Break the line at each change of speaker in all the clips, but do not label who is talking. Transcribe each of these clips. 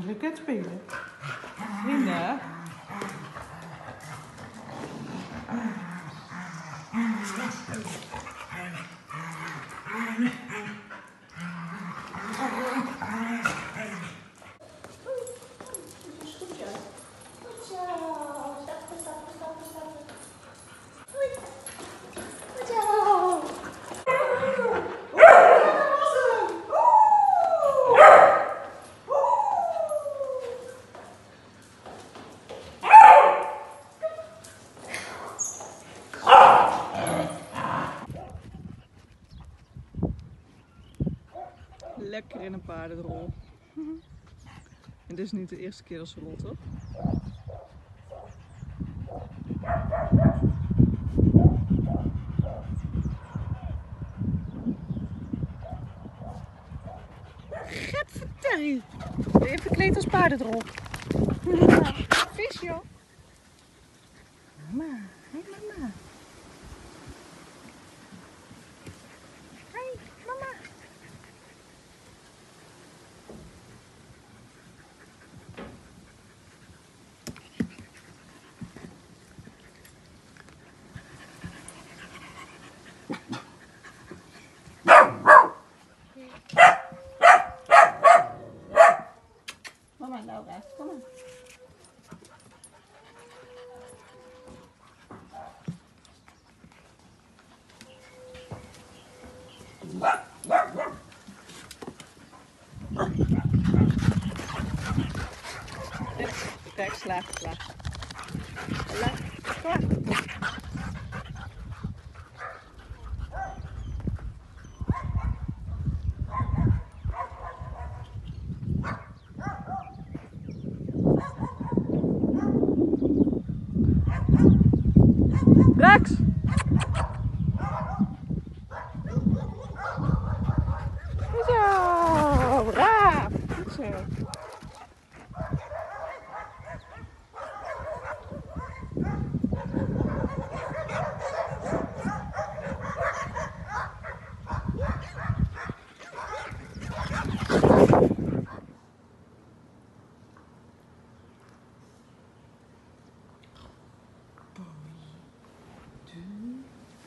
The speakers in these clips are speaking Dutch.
Lekker spelen? Linda? Lekker in een paardenrol. En dit is niet de eerste keer dat ze rolt, toch? Getverterrie! Ben je verkleed als paardendrol? Vis, joh! Mama, hey mama. Hey mama. Mama, Laura, kom maar. Kijk. Slaag, slaag. Rex! Goed zo! Braaf! Goed zo.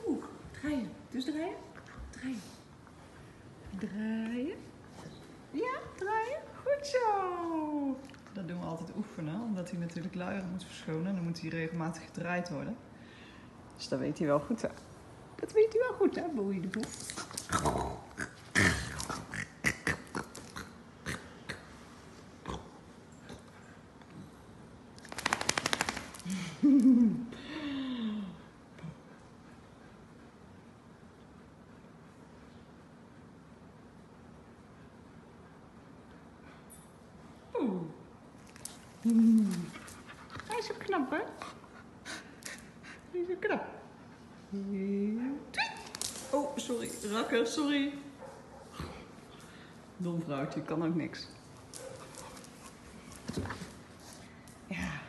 Oeh, draaien. Dus draaien. Draaien. Draaien. Ja, draaien. Goed zo. Dat doen we omdat hij natuurlijk luieren moet verschonen. Dan moet hij regelmatig gedraaid worden. Dus dat weet hij wel goed, hè? Dat weet hij wel goed, hè, Bowie de Boe? Oeh. Hmm. Hij is zo knap, hè? Hij is zo knap. Oh, sorry. Rakker, sorry. Dom vrouwtje, kan ook niks. Ja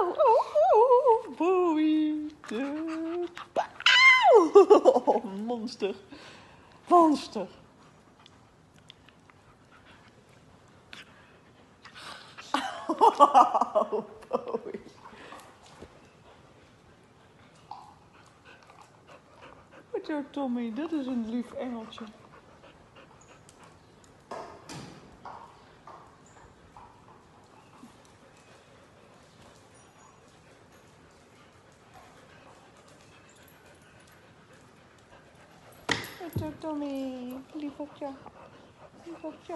auw, auw, Bowie de Monster. Monster. Auw, Bowie. Goed zo, Tommy. Dat is een lief engeltje. Goed zo, Tommy. Lievertje. Lievertje.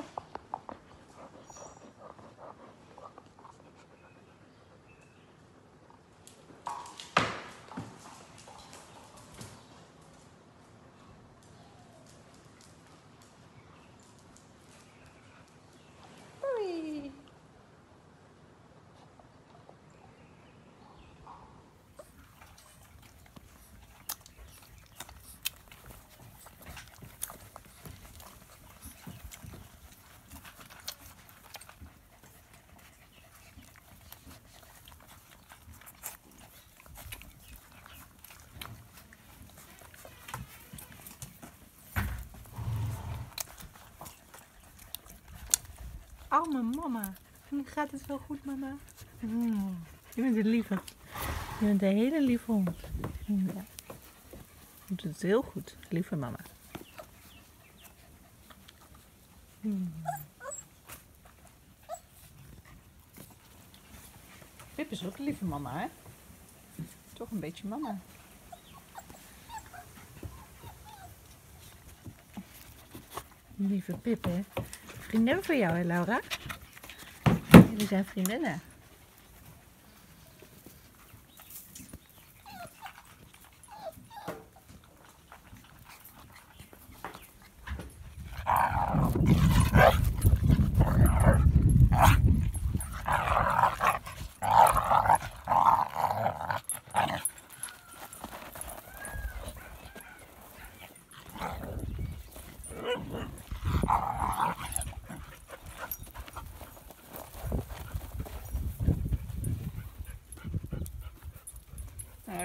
Arme mama. Gaat het wel goed, mama? Mm, je bent een lieve. Je bent een hele lieve hond. Ja. Je doet het heel goed, lieve mama. Mm. Pip is ook een lieve mama, hè? Toch een beetje mama. Lieve Pip, hè? Vriendin voor jou, hè, Laura? Jullie zijn vriendinnen.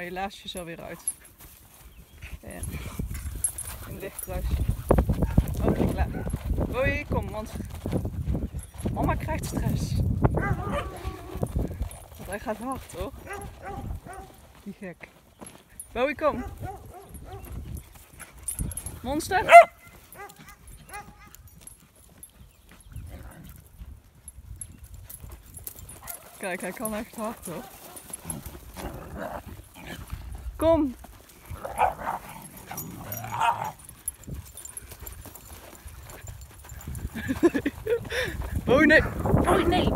Helaas is alweer uit. Ja. In lichtruis. Oh, klaar. Hoi, kom, want mama krijgt stress. Want hij gaat hard, hoor. Die gek. Bowie, kom. Monster? Kijk, hij kan echt hard, hoor. Kom. Oh nee.
Oh nee!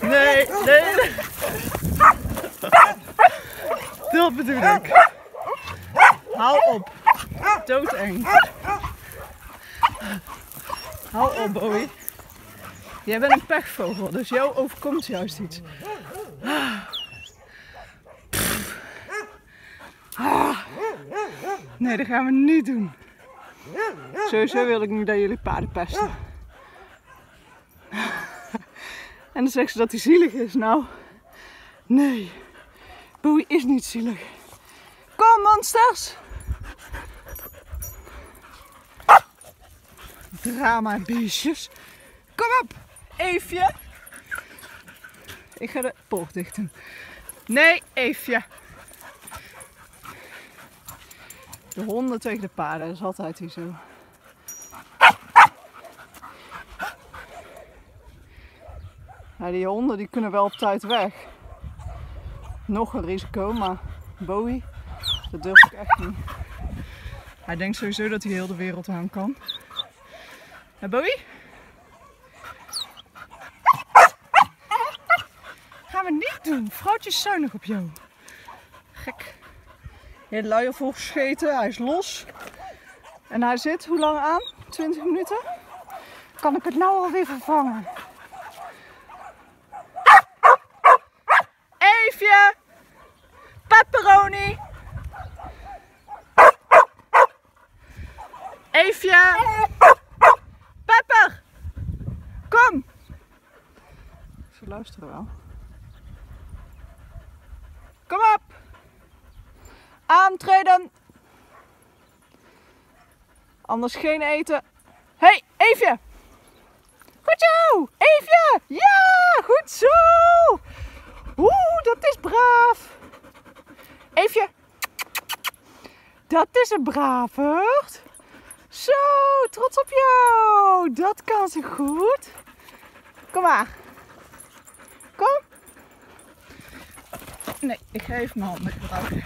Nee, nee, nee. Dat bedoel ik. Doodeng. Hou op, Bowie. Jij bent een pechvogel, dus jou overkomt juist iets. Nee, dat gaan we niet doen. Sowieso wil ik niet dat jullie paarden pesten. En dan zegt ze dat hij zielig is. Nou, nee. Bowie is niet zielig. Kom, monsters! Drama beestjes. Kom op, Eefje. Ik ga de poort dicht doen. Nee, Eefje. De honden tegen de paarden, dat is altijd hier zo. Ja, die honden die kunnen wel op tijd weg. Nog een risico, maar Bowie, dat durf ik echt niet. Hij denkt sowieso dat hij heel de wereld aan kan. Ja, Bowie? Gaan we niet doen. Vrouwtje is zuinig op jou. Gek. Hebt luier vol gescheten, hij is los. En hij zit hoe lang aan? 20 minuten? Kan ik het nou alweer vervangen? Eefje! Pepperoni! Eefje! Pepper! Kom! Ze luisteren wel. Kom op! Aantreden! Anders geen eten. hey, Eefje! Goed zo! Eefje! Ja, goed zo! Oeh, dat is braaf! Eefje! Dat is een braaferd! Zo, trots op jou! Dat kan ze goed. Kom maar. Kom. Nee, ik ga even mijn handen gebruiken.